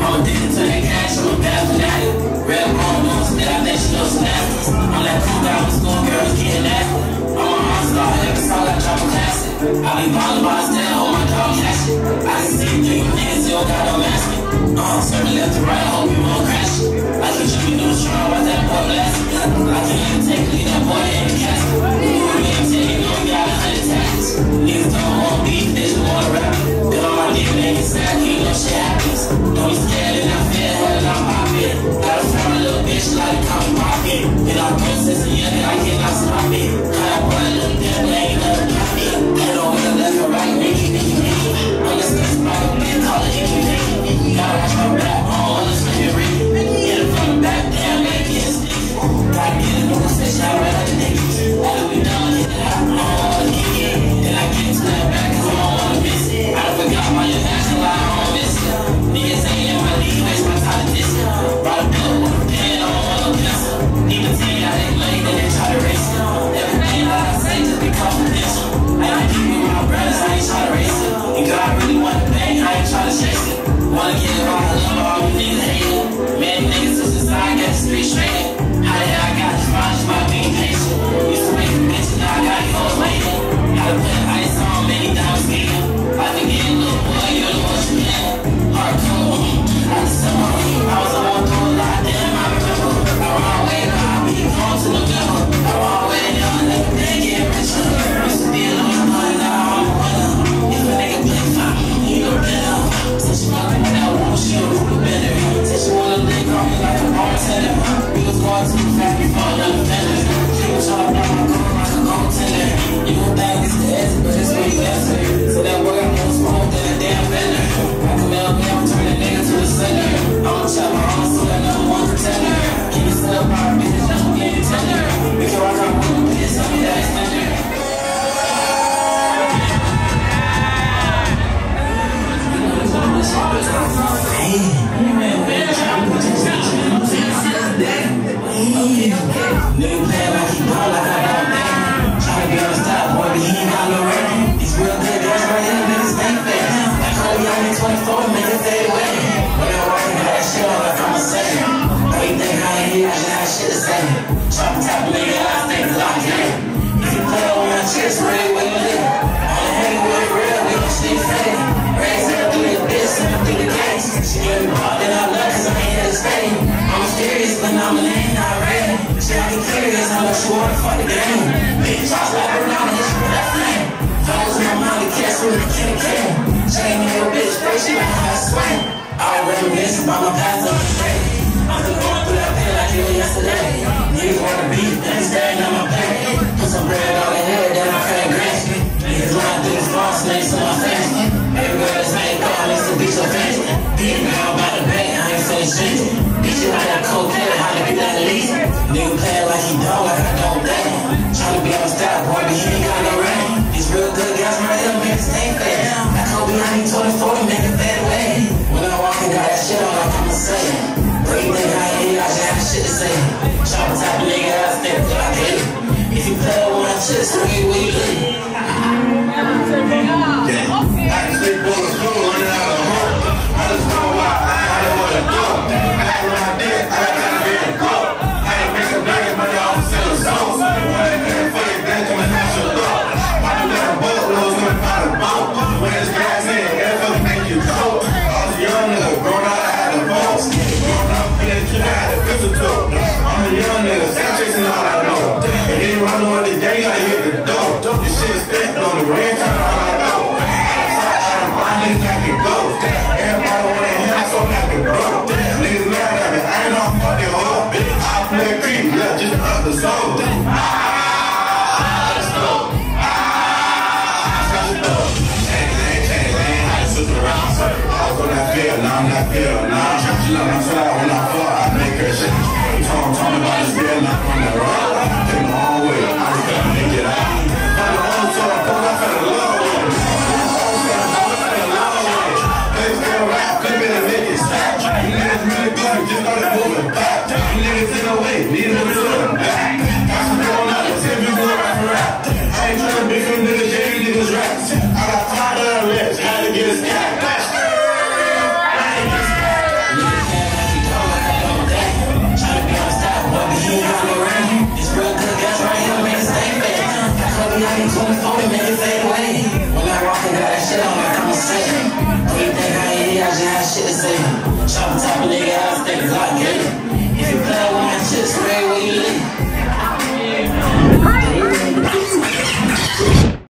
I'm addicted to that cash, I'm a bad fanatic. Red bone, no snap, that shit no snap. On that cool guy, I'm getting that. I'm an all-star, every song I drop a classic. I be ballin' by stand, hold my dog, cash it. I see you, you niggas, you don't got no mask. Uh, serving left to right, hope you won't crash. I can shoot you through the strong, that boy blast. I can even take, leave that boy in the. Ooh, we ain't taking no guy under tax. Niggas don't they just want rap. Get on my dick, they can sack, ain't no shit Não esquece. she a ruler bender. She wanna live on me like a bartender. We was going to the factory. She was trying to my cover like a goaltender. You don't think it's the exit, but it's way lesser. 내 I'm serious, but I'm lame, not ready. Shit, I'm clear this, how much you wanna fuck the game. Bitch, I slap her and hit you with that flame. Follows my mama, catch me with a kitty cat. She ain't no bitch, but she know how to swing. I'll reminisce about my path on the train. I'm been going through that pain like it was yesterday. Niggas wanna beat, things that like he know. après on a, la a on a. sing. Chop top of the ass, they block gate.